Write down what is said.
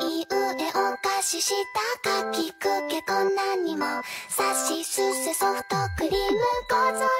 い上お菓子したかきくけこんなにもさしすせソフトクリームごぞロ